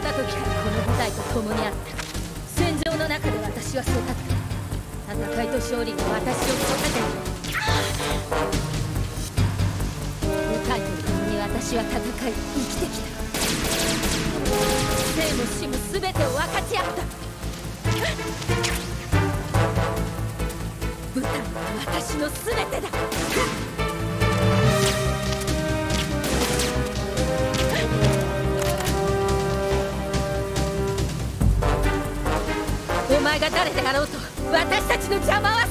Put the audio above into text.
時からこの舞台と共にあった戦場の中で私は育った戦いと勝利が私を育て舞台と共に私は戦い生きてきた生も死も全てを分かち合った舞台は私の全てだ前が誰であろうと私たちの邪魔は